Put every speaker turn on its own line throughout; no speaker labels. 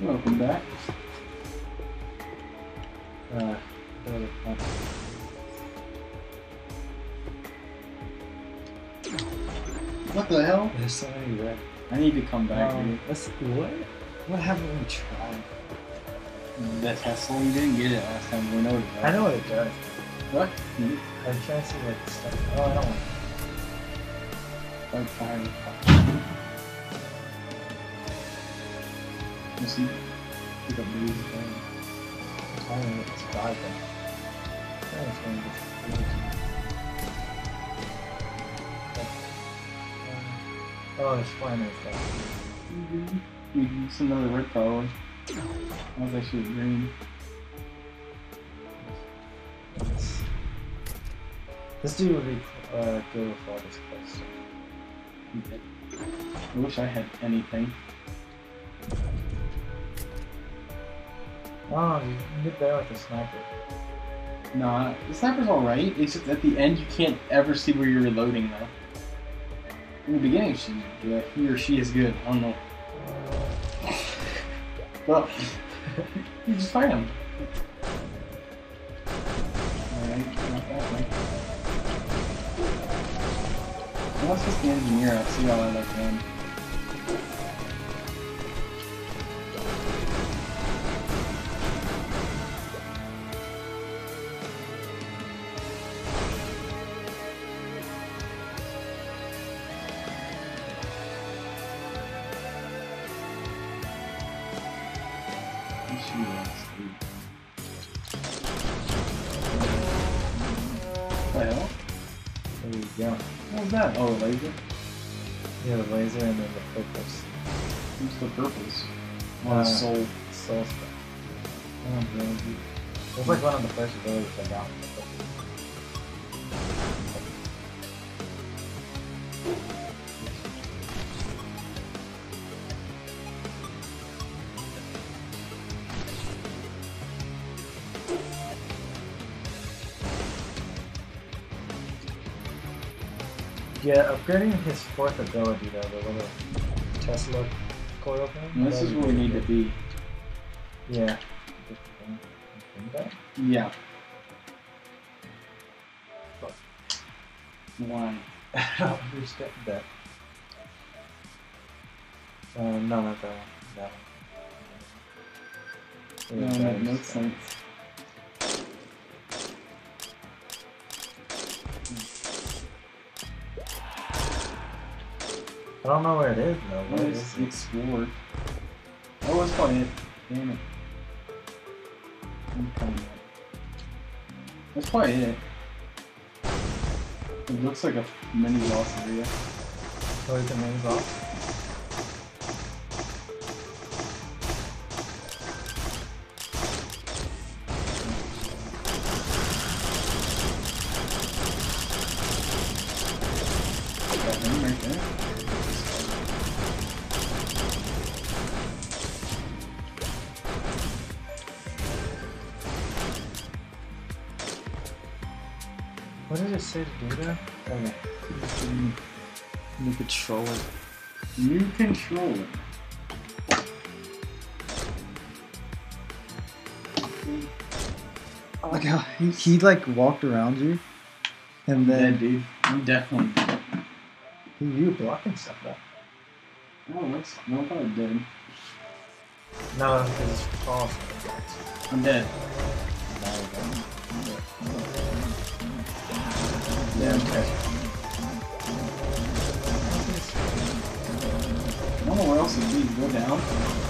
Welcome back.
Uh.
What the hell?
There's so many red.
I need to come back,
Um, let's what? What haven't we tried?
That Tesla, you didn't get it last time. We know what it does.
I know what it does.
What? You
I'm trying to see the stuff. Oh, I don't want.
like fire. You see? Pick up these things.
I'm trying to get this then. I was going to get this. Oh, there's flying and stuff.
We use another red color. I was actually green.
Let's, this dude would be uh, good with all this stuff.
I wish I had anything.
Oh, you get better with the sniper.
Nah, the sniper's alright. except at the end you can't ever see where you're reloading though. In the beginning, she, yeah, he or she is good. I don't know. Well, you just fight him. Alright, not that way. Let's just the engineer out, see how I like him. Oh,
Uh,
soul.
Soul stuff. Oh. It was like one of the first abilities I got. Yeah, upgrading his fourth ability though, the little Tesla coil thing.
And this is where we need to be.
Yeah.
Yeah. One.
I don't understand that. Uh, no, not that one. That one.
No, that makes sense.
I don't know where it is though. Where is
Let's
it?
explore. Oh, that's probably it. Damn it. That's probably it. It looks like a mini boss area.
Where the name's off?
That
What say to do there?
New controller. New controller.
Oh my god, he, he like walked around you, and then
dude. I'm definitely dead.
he, you were blocking stuff though.
Oh, that's no, I'm dead.
No, because it's false.
I'm dead. I don't know where else it be. Go down.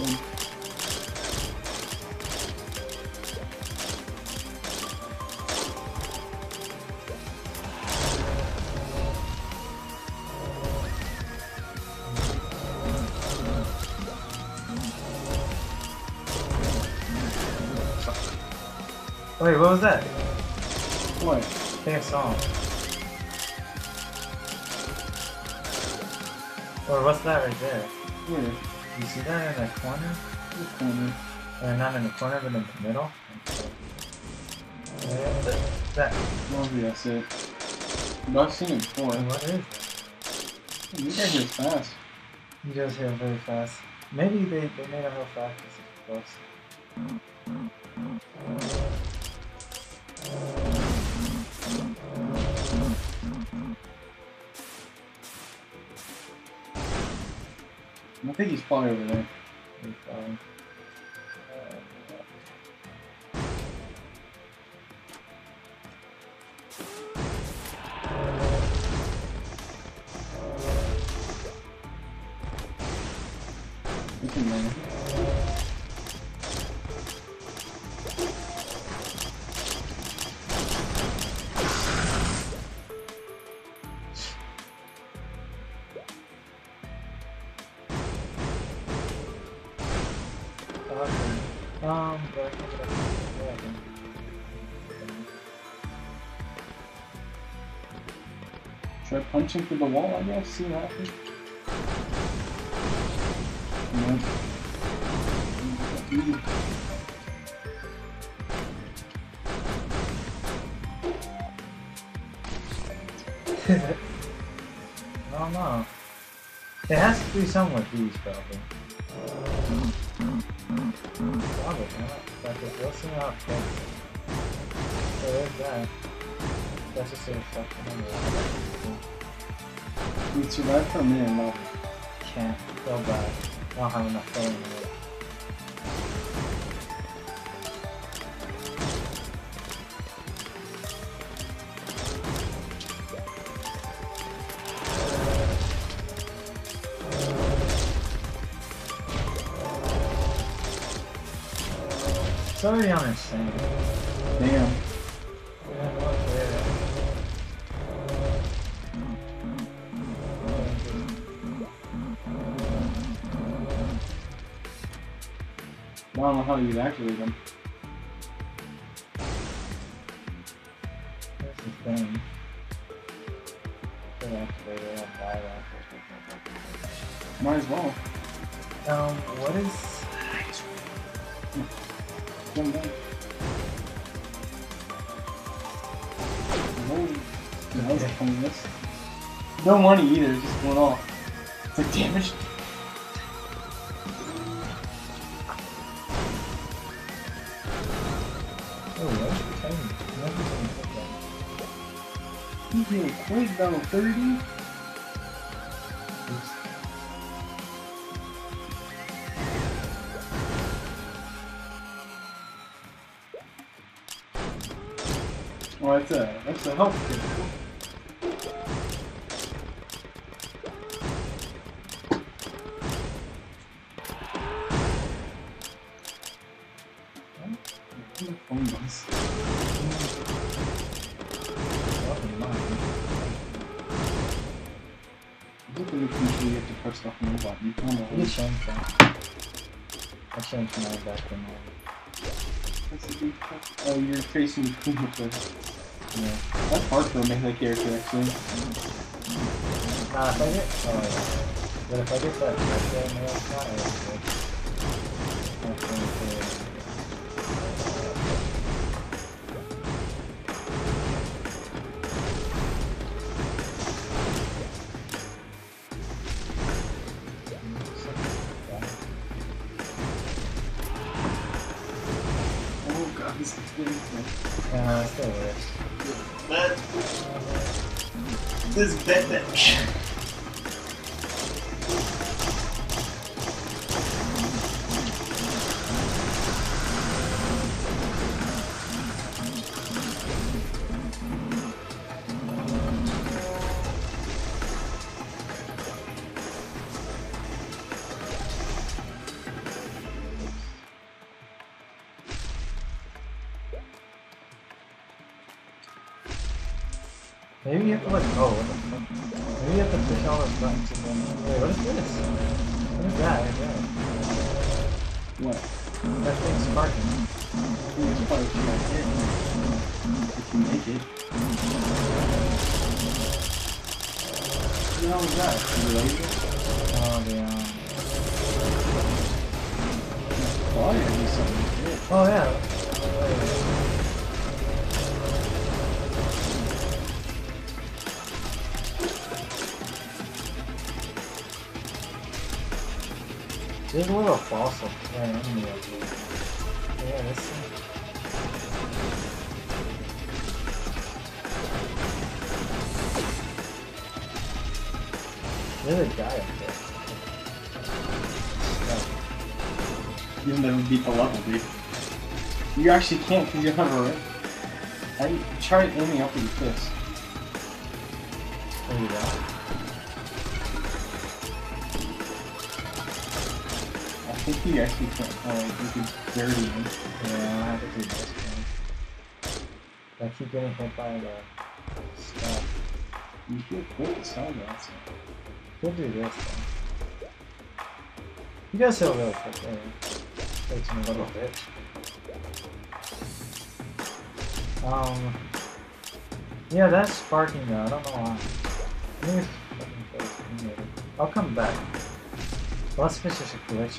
one.
Wait, what was that?
What?
I think Or what's that right there?
Where?
You see that in the corner?
What corner?
Or not in the corner, but in the middle? Yeah, that, that.
Yeah, that's it. But I've seen it before.
What is it?
You guys are fast.
You guys hear very fast. Maybe they, they made it real fast because it's close.
Think he's probably over there. Try punching through the wall, I guess. See what happens.
I don't know. It has to do something with these, probably. Probably not. But it seem out quick. So there's that. That's just a reflection on the
We survived for a minute.
Can't have enough. It's
I don't know how you activate them. He's getting quick down 30. Oh, that's a that's a health you have to press the home button. You can't always-.
I changed mine back to mine.
That's a big fuck. Oh, you're facing the queen with it.
Yeah.
That's hard for a melee character, actually.
Nah, if I get... Oh, yeah. But if I get that first game nail shot,
This bed
That thing's sparking.
That's probably what you might hit. If you make it. What the hell is that?
Oh, yeah. There's a little fossil. Yeah, enemy up here. Yeah. There's a guy up there. Oh,
though we beat the level, dude. You actually can't because you have a ring. I try aiming up with your fist.
there you go.
Think you actually can't. You could dirty him.
Yeah, I have to do this one. I keep getting hit by the stuff.
You feel cool as hell, though. So.
We'll do this then. You guys heal real quick, there. Wait till a little bit. Um. Yeah, that's sparking though. I don't know why. I'll come back. Unless if it's just a glitch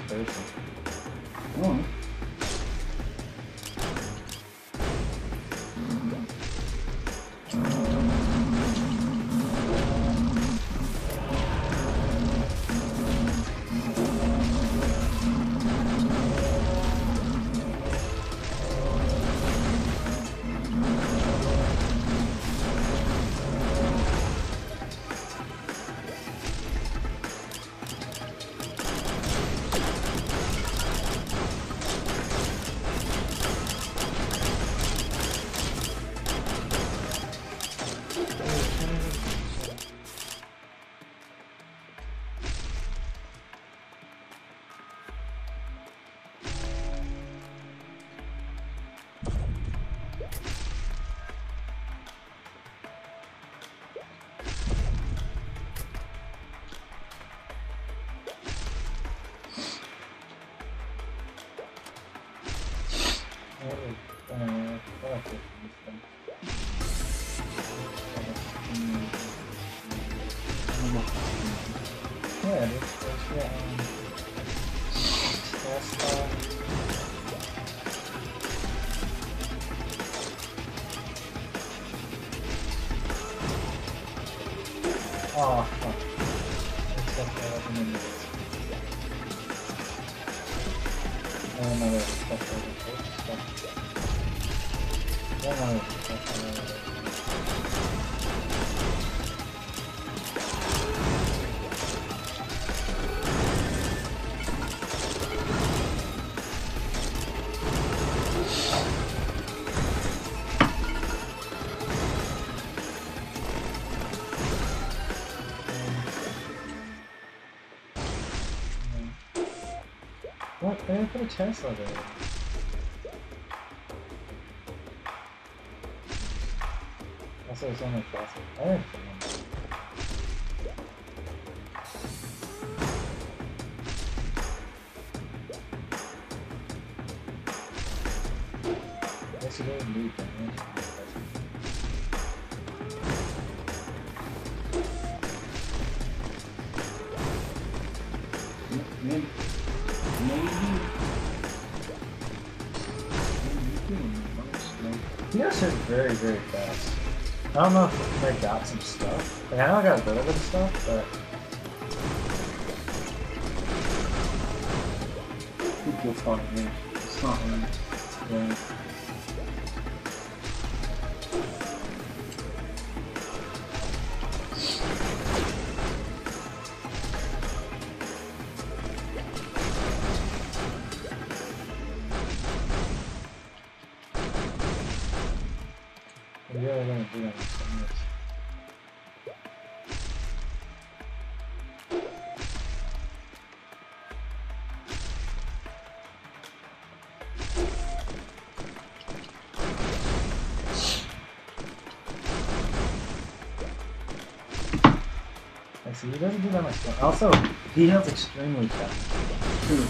Oh,
What? They didn't put a Tesla there. Also, it's only fossil. I didn't Guys are very, very fast. I don't know if I got some stuff. Like, I know I got a little bit of stuff, but
you'll find it. It's not hard.
yeah. See, he doesn't do that much stuff. Also, he heals extremely fast.
True.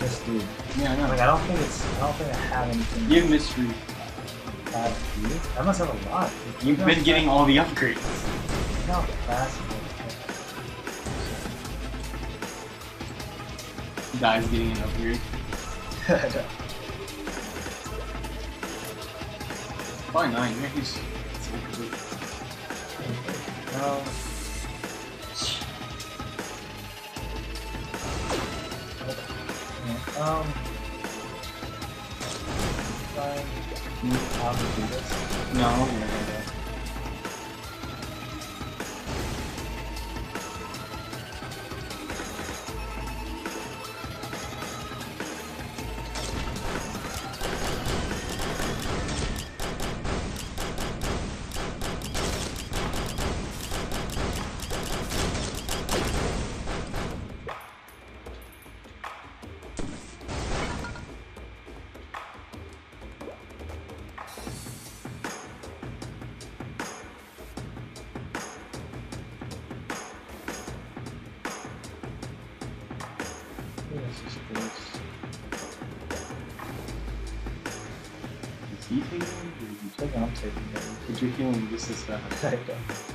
This dude.
Yeah, I know.
Like I don't think it's. I don't think I have anything.
You have mystery.
bad to. I must have a lot.
You've been getting all the upgrades.
Look how fast. it
Guy's getting an upgrade. Probably nine. He's.
no. Um. Fine. Just do this.
No, he taking it? Or is he
I think I'm taking it.
But you're healing just as fast.
I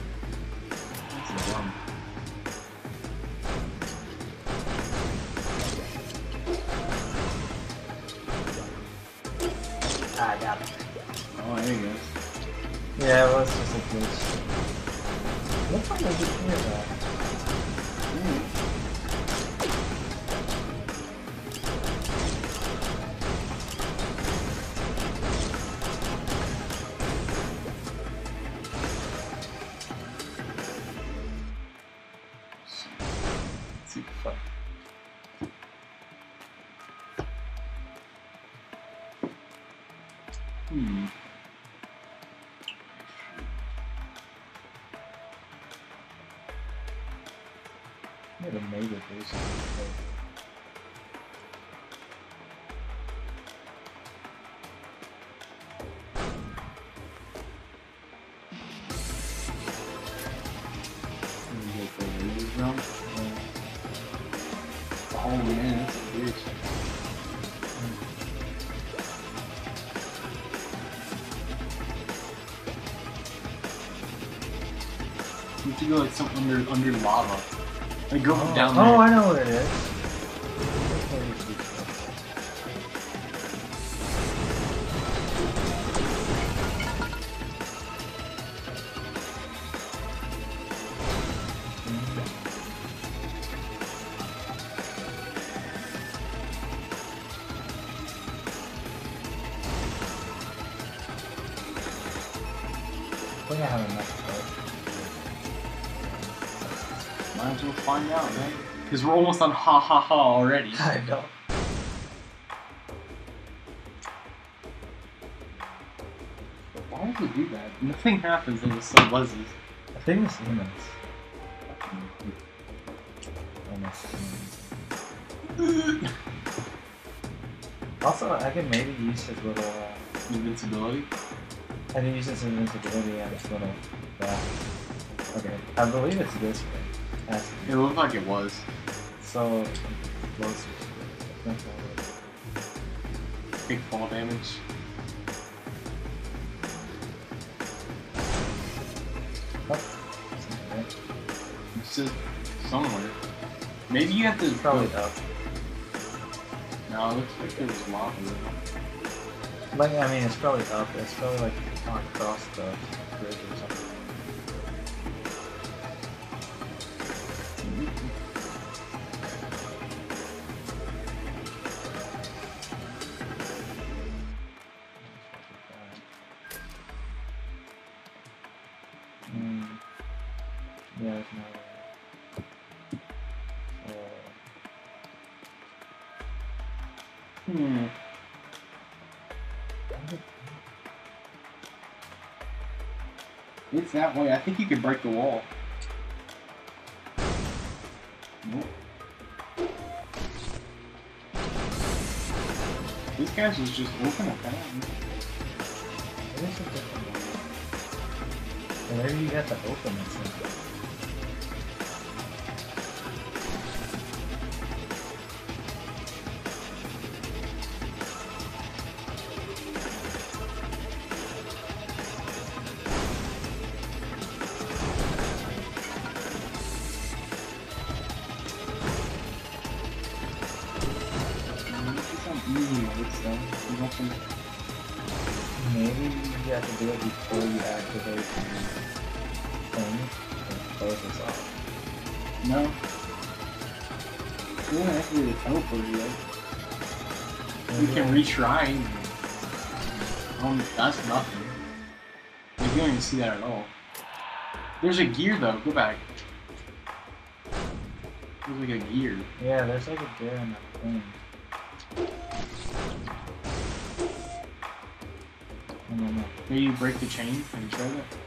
Uh,
oh,
a
bitch. You have to go like some under under lava. Like go
Oh,
down
oh. I know what it is. I think I have enough.
Might as well find out, man. Because we're almost on ha ha ha already.
I know.
Why would you do that? Nothing happens and it's so buzzy.
I think it's humans. Almost humans. Also, I can maybe use his little. Uh,
Invincibility.
I can use his invincibility and his little. Uh, okay, I believe it's this way. Has to be.
It looked like it was.
So close. That's all it is.
Big fall damage.
Oh.
It's just somewhere. Maybe you have to
It's probably up.
No, it looks like there was lava.
Like I mean, it's probably up. It's probably like on across the
Hmm. It's that way. I think you could break the wall. Nope. This guy's was just open up
is one. Or you got to open it. somehow.
easy works though. You
Maybe you have to do it before you activate the thing and close this off.
no. You don't have to do the teleport yet. You can retry. Um, that's nothing. Like, you don't even see that at all. There's a gear though. Go back. There's like a gear.
Yeah, there's like a gear in that thing.
Maybe you break the chain. and tried that?